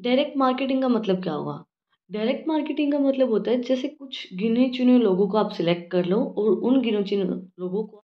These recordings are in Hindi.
डायरेक्ट मार्केटिंग का मतलब क्या हुआ? डायरेक्ट मार्केटिंग का मतलब होता है जैसे कुछ गिने चुने लोगों को आप सिलेक्ट कर लो और उन गिने चुने लोगों को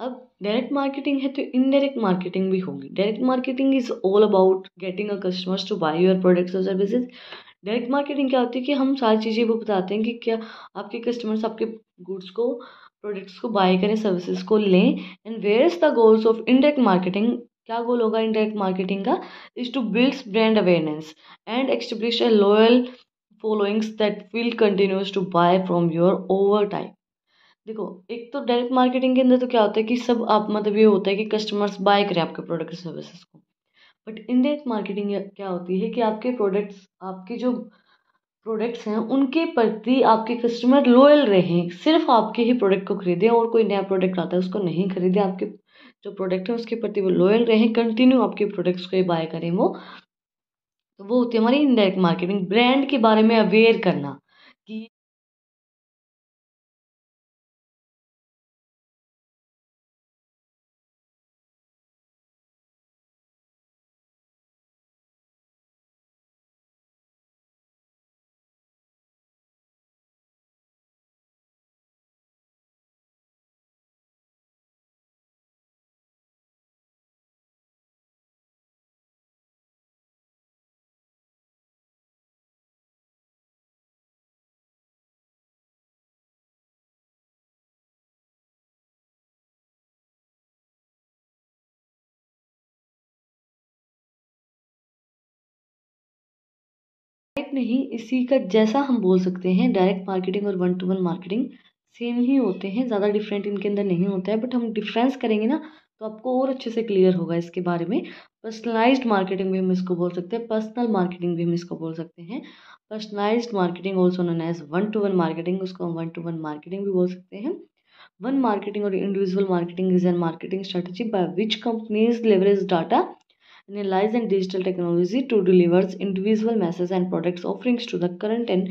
अब डायरेक्ट मार्केटिंग है तो इनडायरेक्ट मार्केटिंग भी होगी। Direct marketing is all about getting a customers to buy your products और सर्विसेज़ डायरेक्ट मार्केटिंग क्या होती है कि हम सारी चीज़ें वो बताते हैं कि क्या आपके कस्टमर्स आपके गुड्स को प्रोडक्ट्स को बाय करें सर्विसेज़ को लें। And where is the goals of indirect marketing क्या गोल होगा इनडायरेक्ट मार्केटिंग का? Is to builds brand awareness and establish a loyal followings that will continues to buy from your over time देखो, एक तो डायरेक्ट मार्केटिंग के अंदर तो क्या होता है कि सब आप मतलब ये होता है कि कस्टमर्स बाय करें आपके प्रोडक्ट सर्विसेज़ को। बट इनडायरेक्ट मार्केटिंग क्या होती है कि आपके प्रोडक्ट्स आपके जो प्रोडक्ट्स हैं, उनके प्रति आपके कस्टमर लॉयल रहें। सिर्फ़ आपके ही प्रोडक्ट को खरीदें और कोई नया प्रोडक्ट आता है, उसको नहीं खरीदें। आपके जो प्रोडक्ट है, उसके प्रति वो लॉयल रहें कंटिन्यू आपके प्रोडक्ट्स को बाय करें वो। तो वो होती है हमारी इनडायरेक्ट मार्केटिंग ब्रांड के बारे में अवेयर करना कि डायरेक्ट नहीं, इसी का जैसा हम बोल सकते हैं डायरेक्ट मार्केटिंग और one to one marketing same ही होते हैं, ज़्यादा डिफरेंट इनके अंदर नहीं होता है बट हम डिफरेंस करेंगे ना तो आपको और अच्छे से क्लियर होगा इसके बारे में। पर्सनलाइज्ड मार्केटिंग भी हम इसको बोल सकते हैं पर्सनल मार्केटिंग भी हम इसको बोल सकते हैं। Personalised marketing also known as one to one marketing उसको हम वन टू वन मार्केटिंग भी बोल सकते हैं। वन मार्केटिंग और individual marketing is an marketing strategy by which companies leverage data and digital technology to deliver individual messages and products offerings to the current and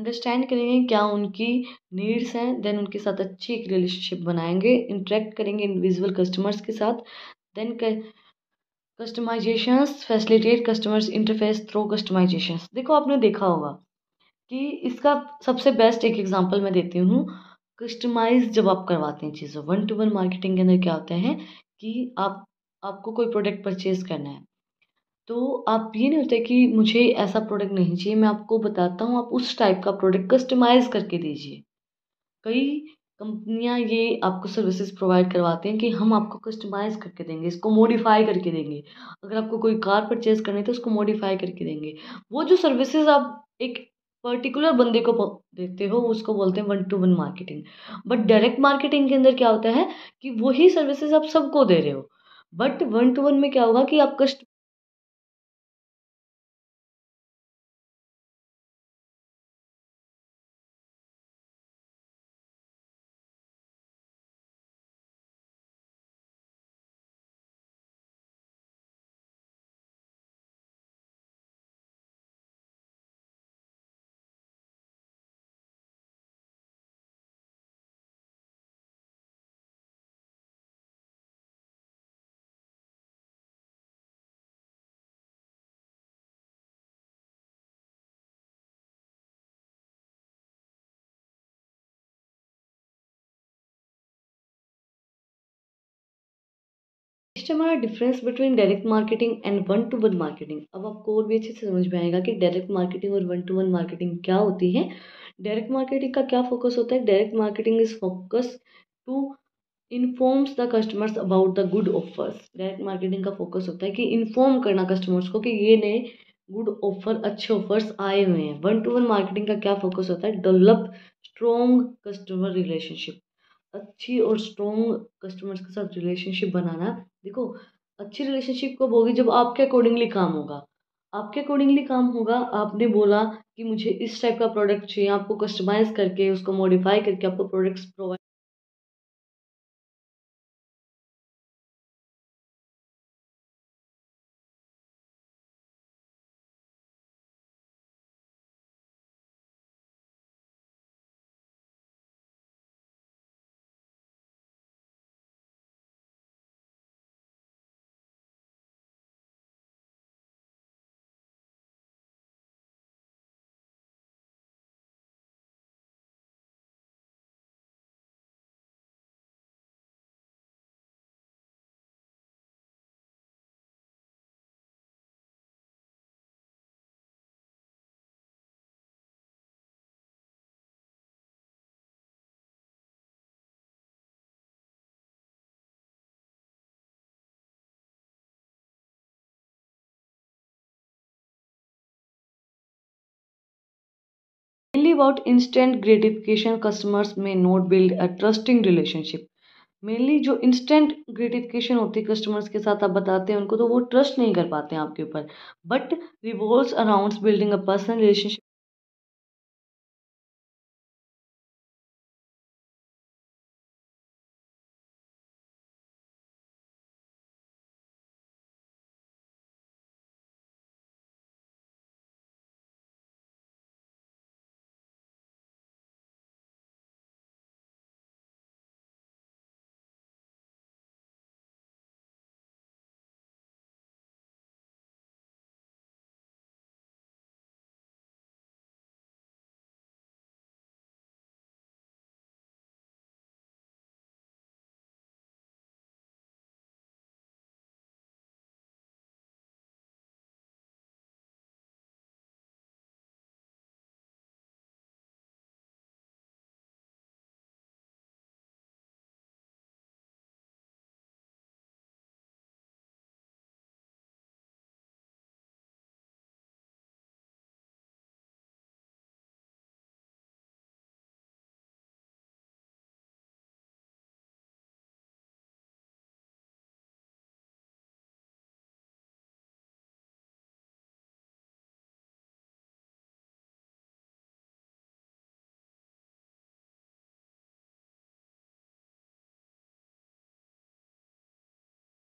understand करेंगे क्या उनकी नीड्स हैं देन उनके साथ अच्छी एक रिलेशनशिप बनाएँगे इंटरेक्ट करेंगे इंडिविजुअल कस्टमर्स के साथ then customisations facilitate customers interface through customisations देखो आपने देखा होगा कि इसका सबसे बेस्ट एक एग्जांपल मैं देती हूँ कस्टमाइज जब आप करवाते हैं चीज़ों वन टू वन मार्केटिंग के अंदर क्या होता है कि आप, आपको कोई प्रोडक्ट परचेज़ करना है। तो आप ये नहीं होता कि मुझे ऐसा प्रोडक्ट नहीं चाहिए, मैं आपको बताता हूँ, आप उस टाइप का प्रोडक्ट कस्टमाइज़ करके दीजिए। कई कंपनियाँ ये आपको सर्विसेज़ प्रोवाइड करवाते हैं कि हम आपको कस्टमाइज़ करके देंगे, इसको मॉडिफाई करके देंगे। अगर आपको कोई कार परचेज़ करनी है तो उसको मॉडिफाई करके देंगे। वो जो सर्विसेज़ आप एक पर्टिकुलर बंदे को देते हो, उसको बोलते हैं one to one marketing but direct marketing के अंदर क्या होता है कि वही सर्विसेज़ आप सबको दे रहे हो। बट वन टू वन में क्या होगा कि आप कस्ट नेक्स्ट हमारा difference between direct marketing and one to one marketing अब आपको और भी अच्छे से समझ में आएगा कि डायरेक्ट मार्केटिंग और वन टू वन मार्केटिंग क्या होती है। डायरेक्ट मार्केटिंग का क्या फोकस होता है? Direct marketing is focus to informs the customers about the good offers direct marketing का फोकस होता है कि इन्फॉर्म करना कस्टमर्स को कि ये नए गुड ऑफ़र अच्छे ऑफर्स आए हुए हैं। वन टू वन मार्केटिंग का क्या फोकस होता है? डेवलप स्ट्रॉन्ग कस्टमर रिलेशनशिप अच्छी और स्ट्रॉन्ग कस्टमर्स के साथ रिलेशनशिप बनाना। देखो, अच्छी रिलेशनशिप कब होगी जब आपके अकॉर्डिंगली काम होगा। आपके अकॉर्डिंगली काम होगा, आपने बोला कि मुझे इस टाइप का प्रोडक्ट चाहिए, आपको कस्टमाइज़ करके, उसको मॉडिफाई करके आपको products provide about instant gratification customers may not build a trusting relationship. Mainly जो इंस्टेंट ग्रेटिफिकेशन होती है कस्टमर्स के साथ आप बताते हैं उनको तो वो ट्रस्ट नहीं कर पाते हैं आपके ऊपर. But revolve around building a personal relationship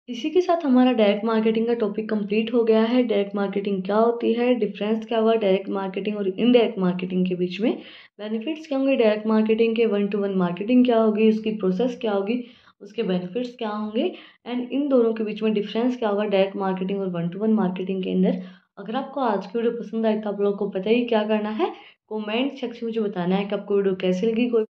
इसी के साथ हमारा डायरेक्ट मार्केटिंग का टॉपिक कंप्लीट हो गया है। डायरेक्ट मार्केटिंग क्या होती है? डिफरेंस क्या हुआ डायरेक्ट मार्केटिंग और इनडायरेक्ट मार्केटिंग के बीच में? बेनिफिट्स क्या होंगे? डायरेक्ट मार्केटिंग के वन टू वन मार्केटिंग क्या होगी? उसकी प्रोसेस क्या होगी? उसके बेनिफिट्स क्या होंगे? एंड इन दोनों के बीच में डिफरेंस क्या होगा? डायरेक्ट मार्केटिंग और वन टू वन मार्केटिंग के अंदर। अगर आपको आज की वीडियो पसंद आए तो आप लोगों को पता ही क्या करना है। कमेंट सेक्शन में मुझे बताना है कि आपको वीडियो कैसी लगी, कोई